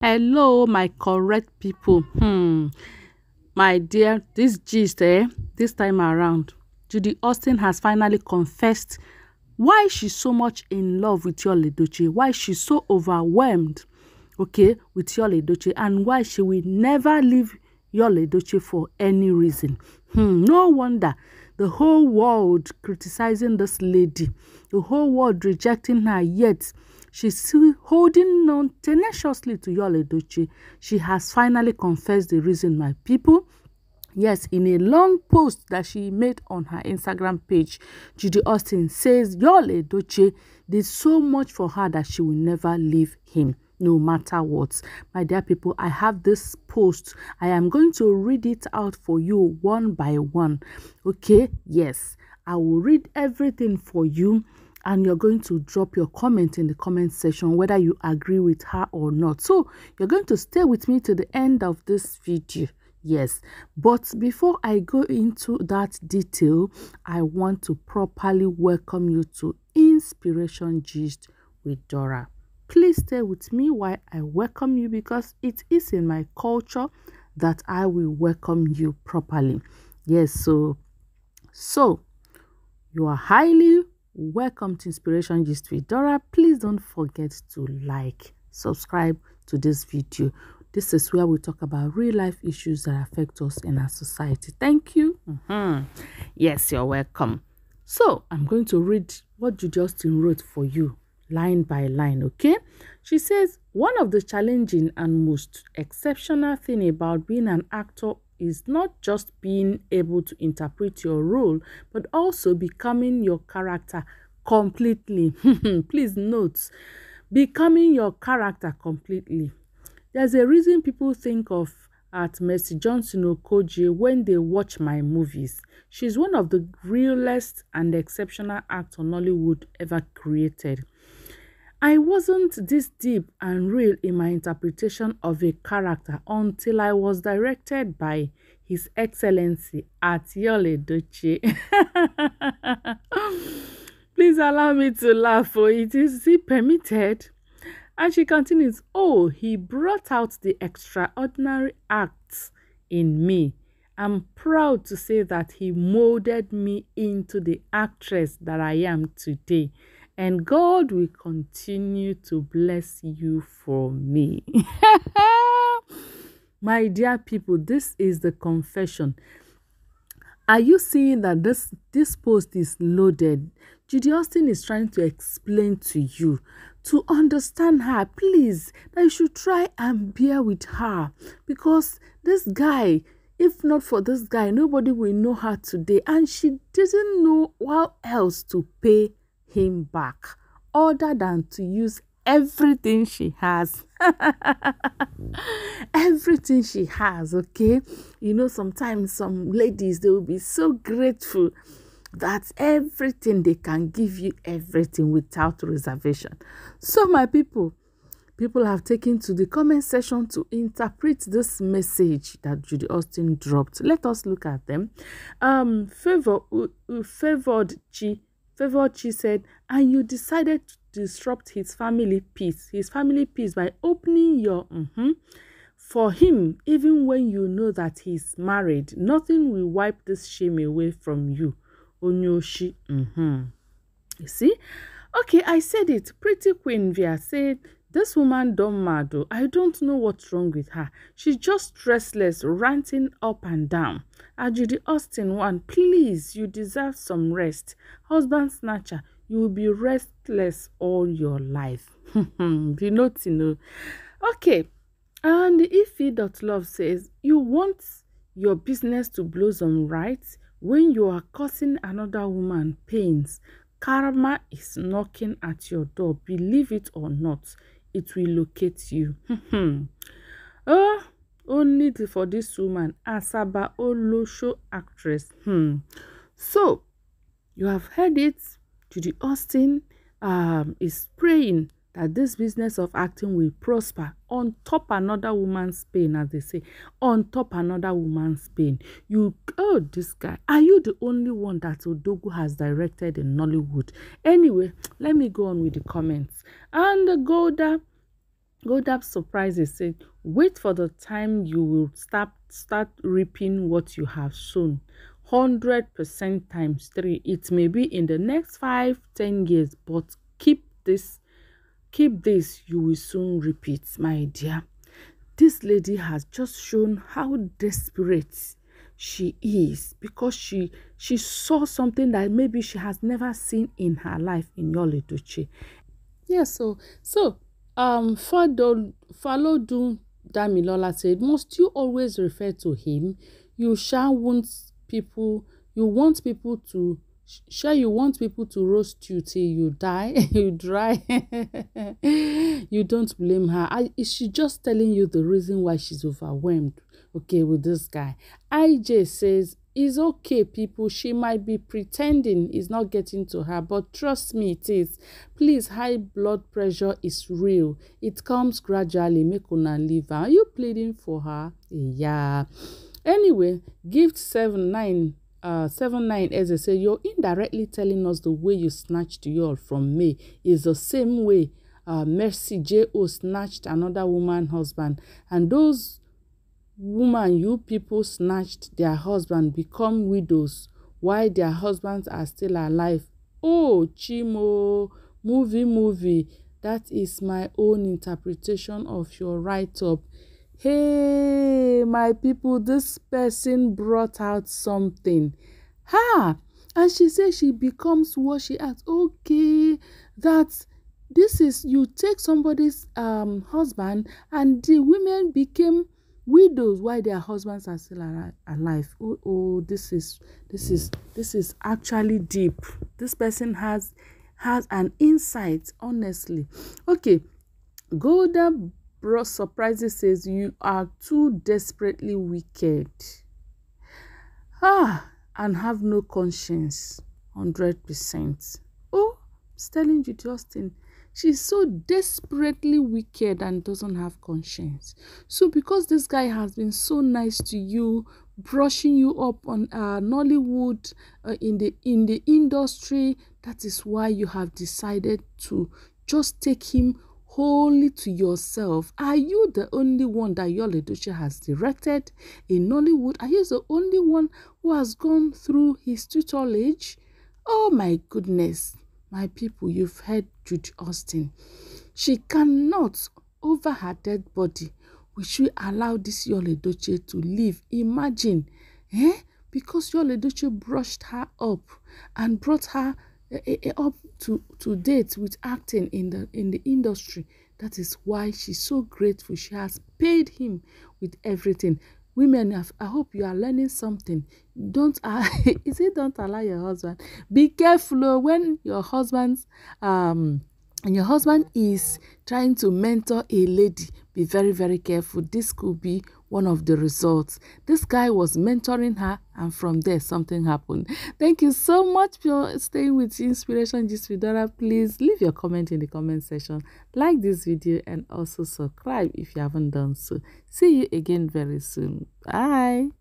Hello, my correct people. Hmm. My dear, this gist, eh, this time around, Judy Austin has finally confessed why she's so much in love with Yul Edochie, why she's so overwhelmed, okay, with Yul Edochie, and why she will never leave Yul Edochie for any reason. Hmm. No wonder the whole world criticizing this lady, the whole world rejecting her, yet She's still holding on tenaciously to Yul Edochie. She has finally confessed the reason, my people. Yes, in a long post that she made on her Instagram page, Judy Austin says Yul Edochie did so much for her that she will never leave him no matter what. My dear people, I have this post. I am going to read it out for you one by one. Okay? Yes, I will read everything for you and you're going to drop your comment in the comment section whether you agree with her or not. So you're going to stay with me to the end of this video. Yes, but before I go into that detail, I want to properly welcome you to Inspiration Gist with Dora. Please stay with me while I welcome you because it is in my culture that I will welcome you properly. Yes, so so you are highly Welcome to Inspiration Gist with Dora. Please don't forget to like, subscribe to this video. This is where we talk about real life issues that affect us in our society. Thank you. Mm -hmm. Yes, you're welcome. So I'm going to read what Judy Austin wrote for you line by line, okay? She says, one of the challenging and most exceptional thing about being an actor is not just being able to interpret your role, but also becoming your character completely. Please note, becoming your character completely. There's a reason people think of at Mercy Johnson Okojie when they watch my movies. She's one of the realest and exceptional actors Nollywood ever created. I wasn't this deep and real in my interpretation of a character until I was directed by His Excellency Atiole Edochie. Please allow me to laugh, for it is he permitted. And she continues, Oh, he brought out the extraordinary acts in me. I'm proud to say that he molded me into the actress that I am today and God will continue to bless you for me. My dear people, this is the confession. Are you seeing that this, this post is loaded? Judy Austin is trying to explain to you to understand her, please, that you should try and bear with her because this guy, if not for this guy, nobody will know her today, and she doesn't know what else to pay him back other than to use everything she has everything she has okay you know sometimes some ladies they will be so grateful that everything they can give you everything without reservation so my people people have taken to the comment section to interpret this message that Judy Austin dropped. Let us look at them. Um, favor, uh, favored Chi Favochi said, and you decided to disrupt his family peace, his family peace by opening your mm-hmm, for him, even when you know that he's married. Nothing will wipe this shame away from you. Onyoshi. Mm-hmm. You see? Okay, I said it. Pretty Queen Via said, This woman don't mad. I don't know what's wrong with her. She's just restless, ranting up and down. Judy Austin one, please, you deserve some rest. Husband snatcher, you will be restless all your life. be not you know. Okay, and if Love says, you want your business to blossom right when you are causing another woman pains. Karma is knocking at your door. Believe it or not it will locate you. oh, only for this woman, Asaba Olosho actress. Hmm. So, you have heard it. Judy Austin um, is praying that this business of acting will prosper on top another woman's pain, as they say, on top another woman's pain. You, oh, this guy, are you the only one that Odogu has directed in Nollywood? Anyway, let me go on with the comments. And the Golda Godab surprises said, wait for the time you will start start reaping what you have sown. 100% times 3. It may be in the next 5, 10 years, but keep this, keep this, you will soon repeat, my dear. This lady has just shown how desperate she is because she she saw something that maybe she has never seen in her life in Yul Edochie. Yeah, so so um follow Falodun Damilola said, Must you always refer to him? You shall want people you want people to sure you want people to roast you till you die? You dry? You don't blame her. I, she just telling you the reason why she's overwhelmed? Okay with this guy. Ij says it's okay people. She might be pretending it's not getting to her but trust me it is. Please high blood pressure is real. It comes gradually. Make una leave her. Are you pleading for her? Yeah. Anyway gift seven nine uh, 79 as I say, you're indirectly telling us the way you snatched your from me is the same way uh, Mercy J.O. snatched another woman husband. And those woman you people snatched their husband become widows while their husbands are still alive. Oh, Chimo, movie, movie. That is my own interpretation of your write-up. Hey, my people, this person brought out something. Ha! And she said she becomes what she acts. Okay, that this is you take somebody's um husband and the women became widows while their husbands are still alive. Oh, oh, this is this is this is actually deep. This person has has an insight, honestly. Okay, Golda Bro surprises says you are too desperately wicked. Ah, and have no conscience. 100%. Oh, Sterling Judy Austin. She's so desperately wicked and doesn't have conscience. So because this guy has been so nice to you, brushing you up on uh, Nollywood uh, in the in the industry, that is why you have decided to just take him wholly to yourself. Are you the only one that Yul Edochie has directed in Nollywood? Are you the only one who has gone through his tutelage? Oh my goodness, my people, you've heard Judy Austin. She cannot, over her dead body, we should allow this Yul to live. Imagine, eh? Because Yul brushed her up and brought her up to to date with acting in the in the industry. That is why she's so grateful. She has paid him with everything. Women have, i hope you are learning something. Don't uh, is it don't allow your husband. Be careful oh, when your husband's um and your husband is trying to mentor a lady be very very careful. This could be one of the results. This guy was mentoring her and from there something happened. Thank you so much for staying with inspiration gist with please leave your comment in the comment section. Like this video and also subscribe if you haven't done so. See you again very soon. Bye